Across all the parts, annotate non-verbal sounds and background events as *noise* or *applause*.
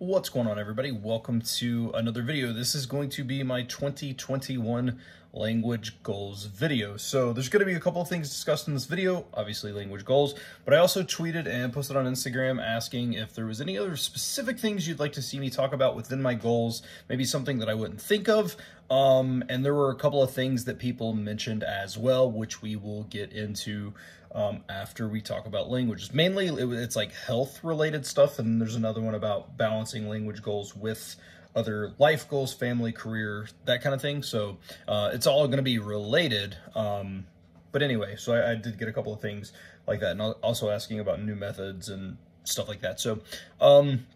What's going on everybody? Welcome to another video. This is going to be my 2021 language goals video. So there's going to be a couple of things discussed in this video, obviously language goals, but I also tweeted and posted on Instagram asking if there was any other specific things you'd like to see me talk about within my goals, maybe something that I wouldn't think of. Um, and there were a couple of things that people mentioned as well, which we will get into um, after we talk about languages. Mainly it's like health related stuff. And there's another one about balancing language goals with other life goals, family, career, that kind of thing. So uh, it's all going to be related. Um, but anyway, so I, I, did get a couple of things like that, and also asking about new methods and stuff like that. So um,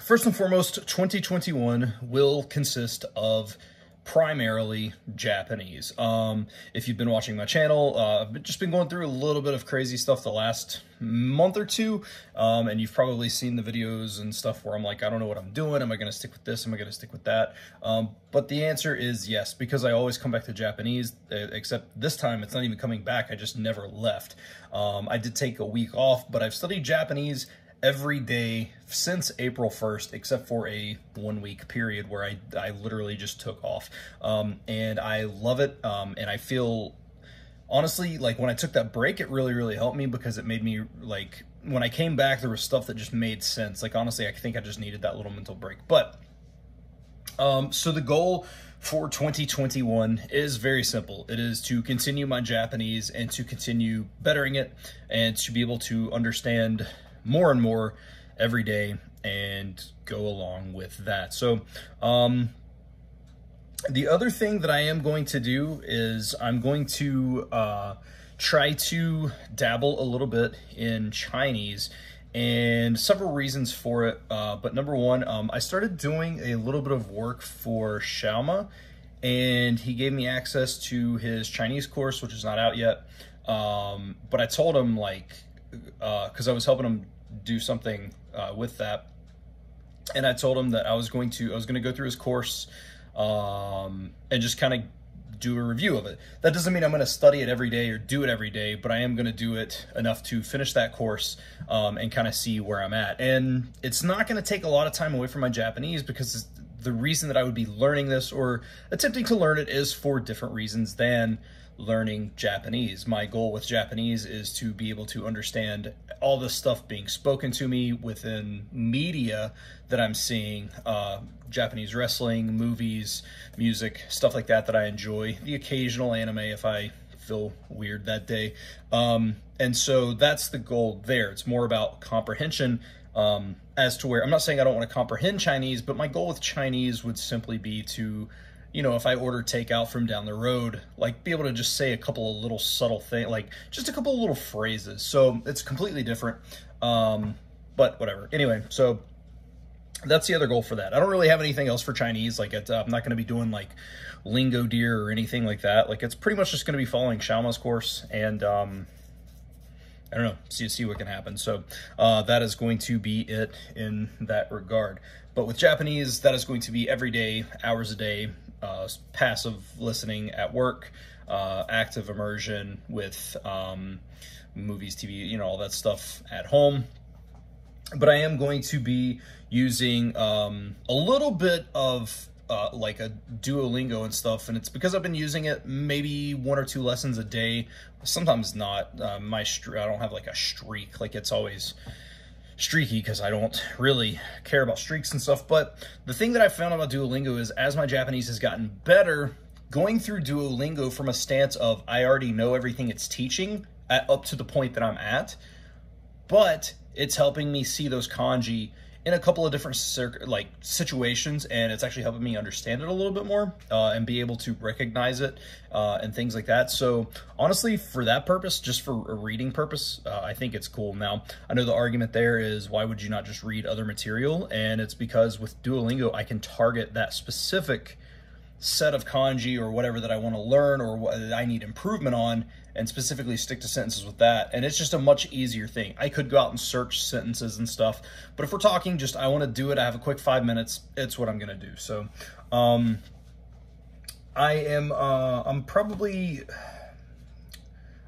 first and foremost, 2021 will consist of primarily Japanese. Um, if you've been watching my channel, uh, I've just been going through a little bit of crazy stuff the last month or two, um, and you've probably seen the videos and stuff where I'm like, I don't know what I'm doing. Am I going to stick with this? Am I going to stick with that? Um, but the answer is yes, because I always come back to Japanese, uh, except this time it's not even coming back. I just never left. Um, I did take a week off, but I've studied Japanese every day since April 1st, except for a one week period where I, I literally just took off. Um, and I love it. Um, and I feel honestly, like when I took that break, it really, really helped me because it made me like, when I came back, there was stuff that just made sense. Like, honestly, I think I just needed that little mental break. But, um, so the goal for 2021 is very simple. It is to continue my Japanese and to continue bettering it and to be able to understand more and more every day and go along with that. So, um, the other thing that I am going to do is I'm going to uh, try to dabble a little bit in Chinese and several reasons for it. Uh, but number one, um, I started doing a little bit of work for Xiaoma and he gave me access to his Chinese course, which is not out yet. Um, but I told him like, because uh, I was helping him do something uh, with that. And I told him that I was going to I was going to go through his course um, and just kind of do a review of it. That doesn't mean I'm going to study it every day or do it every day, but I am going to do it enough to finish that course um, and kind of see where I'm at. And it's not going to take a lot of time away from my Japanese because the reason that I would be learning this or attempting to learn it is for different reasons than learning Japanese. My goal with Japanese is to be able to understand all the stuff being spoken to me within media that I'm seeing, uh, Japanese wrestling, movies, music, stuff like that that I enjoy, the occasional anime if I feel weird that day. Um, and so that's the goal there. It's more about comprehension um, as to where I'm not saying I don't want to comprehend Chinese, but my goal with Chinese would simply be to you know, if I order takeout from down the road, like be able to just say a couple of little subtle things, like just a couple of little phrases. So it's completely different. Um, but whatever. Anyway, so that's the other goal for that. I don't really have anything else for Chinese. Like it, uh, I'm not going to be doing like LingoDeer or anything like that. Like it's pretty much just going to be following Xiaoma's course and, um, I don't know, see, see what can happen. So uh, that is going to be it in that regard. But with Japanese, that is going to be every day, hours a day, uh, passive listening at work, uh, active immersion with um, movies, TV, you know, all that stuff at home. But I am going to be using um, a little bit of uh, like a Duolingo and stuff, and it's because I've been using it maybe one or two lessons a day. Sometimes not. Uh, my I don't have like a streak. Like it's always streaky because I don't really care about streaks and stuff. But the thing that I found about Duolingo is as my Japanese has gotten better, going through Duolingo from a stance of I already know everything it's teaching at, up to the point that I'm at, but it's helping me see those kanji in a couple of different like situations and it's actually helping me understand it a little bit more uh, and be able to recognize it uh, and things like that. So honestly for that purpose just for a reading purpose uh, i think it's cool. Now i know the argument there is why would you not just read other material? And it's because with duolingo i can target that specific set of kanji or whatever that I want to learn or what I need improvement on and specifically stick to sentences with that. And it's just a much easier thing. I could go out and search sentences and stuff, but if we're talking just I want to do it, I have a quick five minutes, it's what I'm going to do. So, um, I am, uh, I'm probably,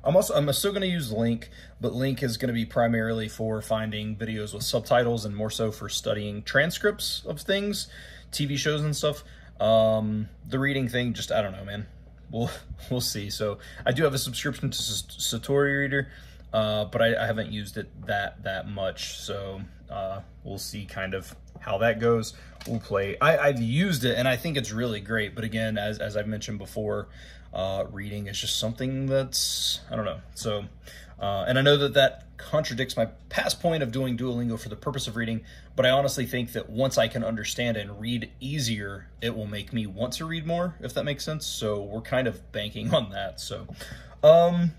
I'm also I'm still going to use LingQ, but LingQ is going to be primarily for finding videos with subtitles and more so for studying transcripts of things, TV shows and stuff. Um, the reading thing, just I don't know, man. We'll *laughs* we'll see. So I do have a subscription to Satori Reader, uh, but I, I, haven't used it that that much. So uh, we'll see kind of how that goes. We'll play. I, I've used it and I think it's really great. But again, as as I've mentioned before, uh, reading is just something that's, I don't know. So, uh, and I know that that contradicts my past point of doing Duolingo for the purpose of reading, but I honestly think that once I can understand and read easier, it will make me want to read more, if that makes sense. So we're kind of banking on that. So, um,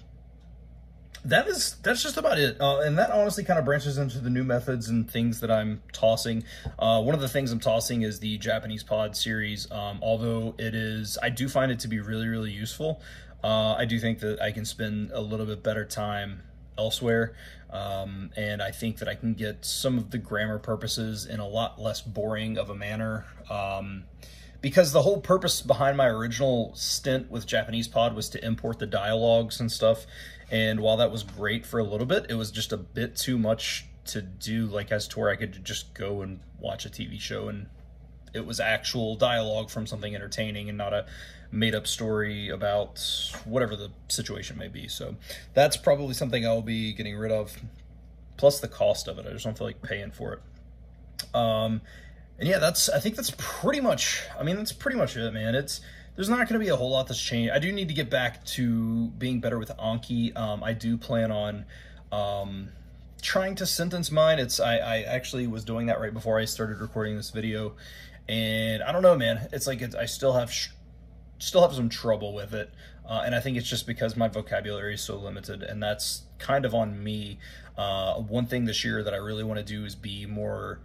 that is that's just about it uh, and that honestly kind of branches into the new methods and things that i'm tossing uh, one of the things i'm tossing is the japanese pod series um, although it is i do find it to be really really useful uh, i do think that i can spend a little bit better time elsewhere um, and i think that i can get some of the grammar purposes in a lot less boring of a manner um, because the whole purpose behind my original stint with Japanese Pod was to import the dialogues and stuff. And while that was great for a little bit, it was just a bit too much to do like as to where I could just go and watch a TV show and it was actual dialogue from something entertaining and not a made up story about whatever the situation may be. So that's probably something I'll be getting rid of. Plus the cost of it. I just don't feel like paying for it. Um, and yeah, that's, I think that's pretty much, I mean, that's pretty much it, man. It's, there's not going to be a whole lot that's changed. I do need to get back to being better with Anki. Um, I do plan on um, trying to sentence mine. It's I, I, actually was doing that right before I started recording this video, and I don't know, man. It's like it's, I still have still have some trouble with it, uh, and I think it's just because my vocabulary is so limited, and that's kind of on me. Uh, one thing this year that I really want to do is be more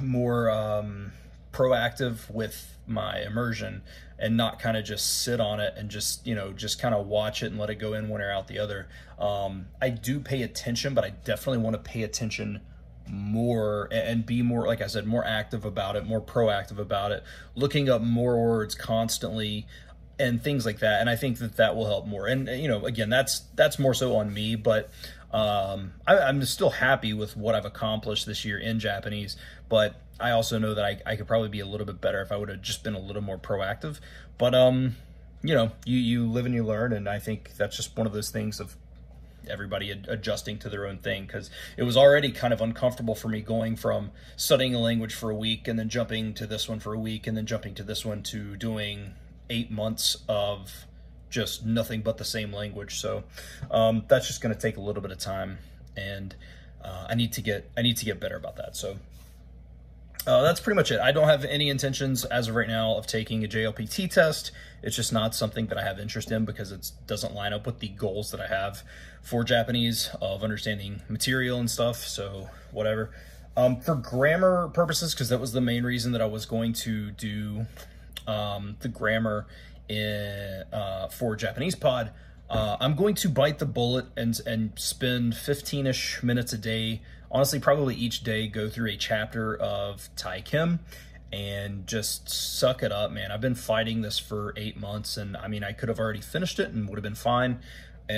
more. Um, proactive with my immersion and not kind of just sit on it and just you know just kind of watch it and let it go in one ear out the other um, i do pay attention but i definitely want to pay attention more and be more like i said more active about it more proactive about it looking up more words constantly and things like that. And i think that that will help more. And you know again that's that's more so on me but um, I, am still happy with what I've accomplished this year in Japanese, but I also know that I, I could probably be a little bit better if I would have just been a little more proactive. But um, you know, you you live and you learn, and I think that's just one of those things of everybody adjusting to their own thing because it was already kind of uncomfortable for me going from studying a language for a week and then jumping to this one for a week and then jumping to this one to doing eight months of just nothing but the same language. So um, that's just going to take a little bit of time, and uh, I need to get I need to get better about that. So. Uh, that's pretty much it. I don't have any intentions as of right now of taking a JLPT test. It's just not something that I have interest in because it doesn't line up with the goals that I have for Japanese of understanding material and stuff. So whatever. Um, for grammar purposes, because that was the main reason that I was going to do um, the grammar in, uh, for Japanese pod, uh, I'm going to bite the bullet and and spend 15ish minutes a day, honestly, probably each day, go through a chapter of Tae Kim and just suck it up, man. I've been fighting this for eight months, and I mean, I could have already finished it and would have been fine,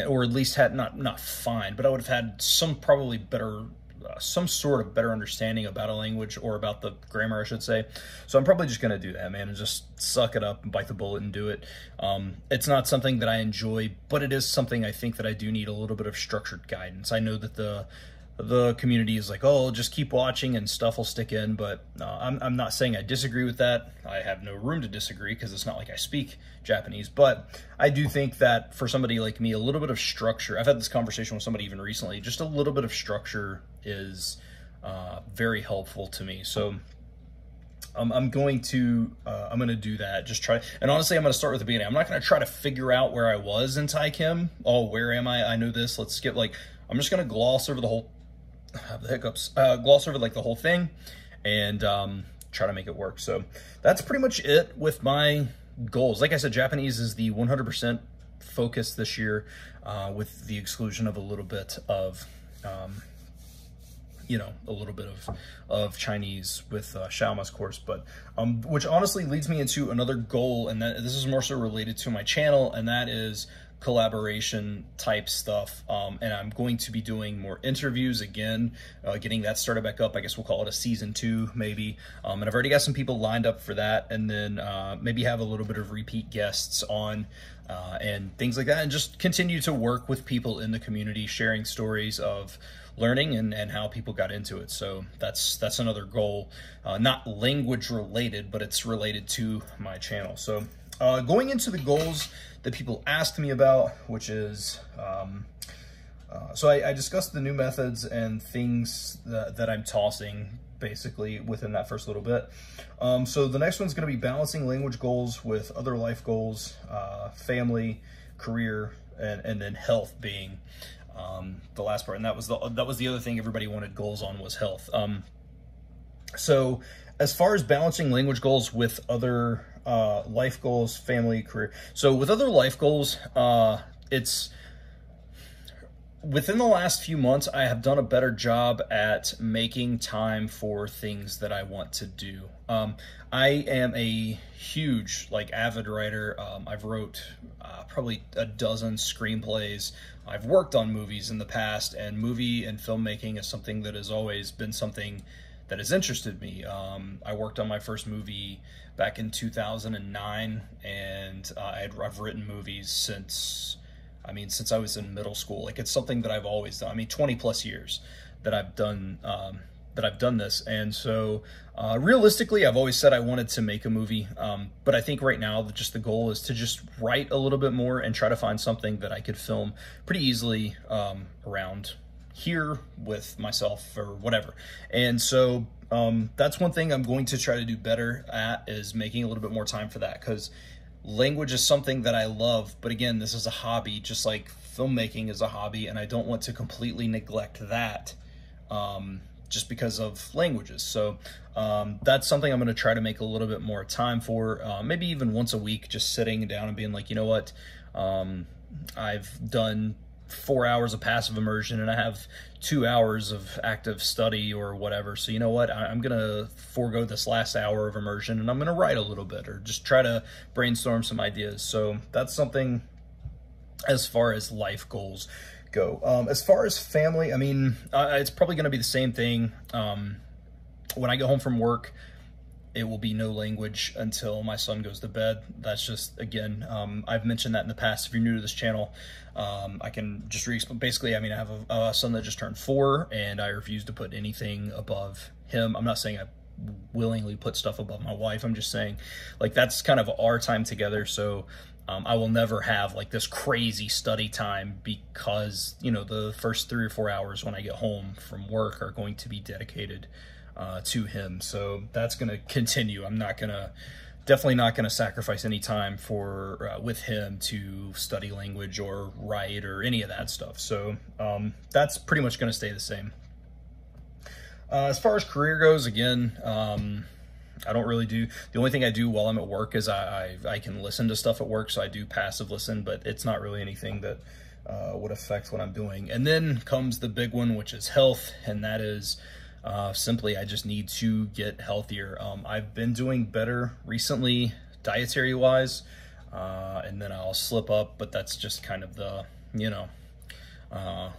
or at least had not not fine, but I would have had some probably better uh, some sort of better understanding about a language or about the grammar, I should say. So I'm probably just going to do that, man, and just suck it up and bite the bullet and do it. Um, it's not something that I enjoy, but it is something I think that I do need a little bit of structured guidance. I know that the the community is like, oh, just keep watching and stuff will stick in. But uh, I'm, I'm not saying I disagree with that. I have no room to disagree because it's not like I speak Japanese. But I do think that for somebody like me, a little bit of structure, I've had this conversation with somebody even recently, just a little bit of structure is uh, very helpful to me. So I'm going to uh, I'm going to do that. Just try, and honestly, I'm going to start with the beginning. I'm not going to try to figure out where I was in Tae Kim. Oh, where am I? I know this. Let's skip. Like, I'm just going to gloss over the whole have the hiccups, uh, gloss over like the whole thing and um, try to make it work. So that's pretty much it with my goals. Like I said, Japanese is the 100% focus this year uh, with the exclusion of a little bit of, um, you know, a little bit of, of Chinese with uh, Xiaoma's course, but um, which honestly leads me into another goal. And that this is more so related to my channel. And that is collaboration type stuff. Um, and I'm going to be doing more interviews again, uh, getting that started back up. I guess we'll call it a season two, maybe. Um, and I've already got some people lined up for that. And then uh, maybe have a little bit of repeat guests on uh, and things like that. And just continue to work with people in the community, sharing stories of learning and, and how people got into it. So that's that's another goal, uh, not language related, but it's related to my channel. So uh, going into the goals that people asked me about, which is, um, uh, so I, I, discussed the new methods and things that, that, I'm tossing basically within that first little bit. Um, so the next one's going to be balancing language goals with other life goals, uh, family, career, and, and then health being um, the last part. And that was the that was the other thing everybody wanted goals on was health. So as far as balancing language goals with other uh, life goals, family, career. So with other life goals, uh, it's within the last few months, I have done a better job at making time for things that I want to do. Um, I am a huge, like, avid writer. Um, I've wrote uh, probably a dozen screenplays. I've worked on movies in the past, and movie and filmmaking is something that has always been something that has interested me. Um, I worked on my first movie back in 2009, and uh, i have written movies since, I mean, since I was in middle school. Like it's something that I've always done. I mean, 20 plus years that I've done um, that I've done this, and so uh, realistically, I've always said I wanted to make a movie. Um, but I think right now, just the goal is to just write a little bit more and try to find something that I could film pretty easily um, around here with myself or whatever. And so um, that's one thing I'm going to try to do better at is making a little bit more time for that because language is something that I love. But again, this is a hobby, just like filmmaking is a hobby, and I don't want to completely neglect that um, just because of languages. So um, that's something I'm going to try to make a little bit more time for, uh, maybe even once a week, just sitting down and being like, you know what, um, I've done four hours of passive immersion and I have two hours of active study or whatever. So you know what? I'm going to forego this last hour of immersion and I'm going to write a little bit or just try to brainstorm some ideas. So that's something as far as life goals go. Um, as far as family, I mean, uh, it's probably going to be the same thing. Um, when I get home from work, it will be no language until my son goes to bed. That's just, again, um, I've mentioned that in the past. If you're new to this channel, um, I can just re basically, I mean, I have a, a, son that just turned four and I refuse to put anything above him. I'm not saying I willingly put stuff above my wife. I'm just saying like, that's kind of our time together. So um, I will never have like this crazy study time because, you know, the first three or four hours when I get home from work are going to be dedicated uh, to him. So that's going to continue. I'm not going to, definitely not going to sacrifice any time for uh, with him to study language or write or any of that stuff. So um, that's pretty much going to stay the same. Uh, as far as career goes, again, um, I don't really do. The only thing I do while I'm at work is I, I, I can listen to stuff at work, so I do passive listen, but it's not really anything that uh, would affect what I'm doing. And then comes the big one, which is health, and that is uh, simply, I just need to get healthier. Um, I've been doing better recently, dietary wise, uh, and then I'll slip up, but that's just kind of the, you know, uh,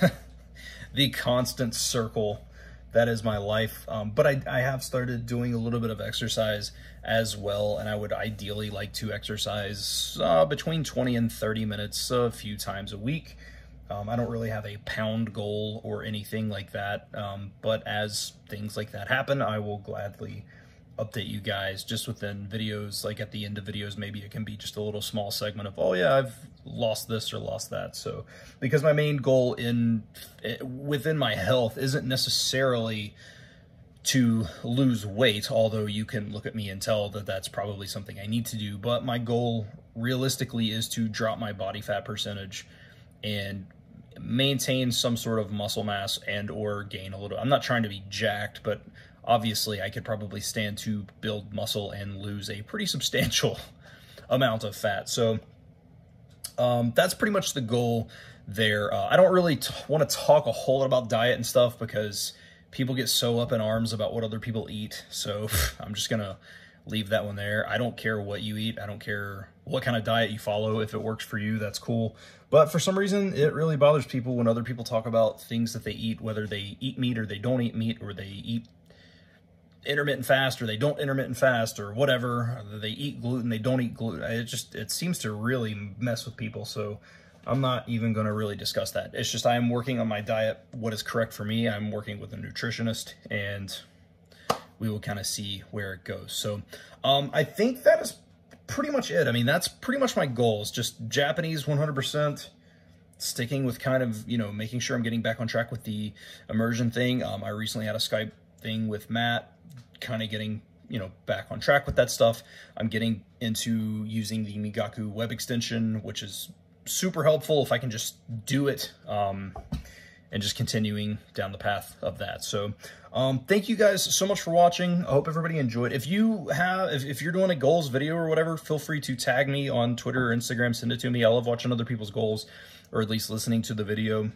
*laughs* the constant circle that is my life. Um, but I, I have started doing a little bit of exercise as well, and I would ideally like to exercise uh, between 20 and 30 minutes a few times a week. Um, I don't really have a pound goal or anything like that, um, but as things like that happen, I will gladly update you guys just within videos, like at the end of videos, maybe it can be just a little small segment of, oh yeah, I've lost this or lost that. So, because my main goal in eh, within my health isn't necessarily to lose weight, although you can look at me and tell that that's probably something I need to do, but my goal realistically is to drop my body fat percentage and maintain some sort of muscle mass and or gain a little. I'm not trying to be jacked, but obviously I could probably stand to build muscle and lose a pretty substantial *laughs* amount of fat. So um, that's pretty much the goal there. Uh, I don't really want to talk a whole lot about diet and stuff because people get so up in arms about what other people eat. So *laughs* I'm just going to leave that one there. I don't care what you eat. I don't care what kind of diet you follow. If it works for you, that's cool. But for some reason, it really bothers people when other people talk about things that they eat, whether they eat meat or they don't eat meat, or they eat intermittent fast or they don't intermittent fast or whatever. They eat gluten, they don't eat gluten. It just, it seems to really mess with people. So I'm not even going to really discuss that. It's just I'm working on my diet, what is correct for me. I'm working with a nutritionist and we will kind of see where it goes. So um, I think that is pretty much it. I mean, that's pretty much my goals. Just Japanese 100%, sticking with kind of, you know, making sure I'm getting back on track with the immersion thing. Um, I recently had a Skype thing with Matt, kind of getting you know back on track with that stuff. I'm getting into using the Migaku web extension, which is super helpful if I can just do it um, and just continuing down the path of that. So um, thank you guys so much for watching. I hope everybody enjoyed. If you have, if, if you're doing a goals video or whatever, feel free to tag me on Twitter or Instagram, send it to me. I love watching other people's goals or at least listening to the video.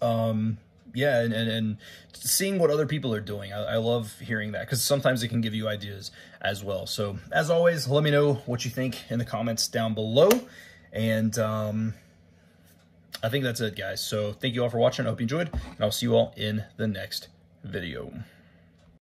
Um, yeah, and, and, and, seeing what other people are doing. I, I love hearing that because sometimes it can give you ideas as well. So as always, let me know what you think in the comments down below. And um, I think that's it, guys. So thank you all for watching. I hope you enjoyed, and I'll see you all in the next video.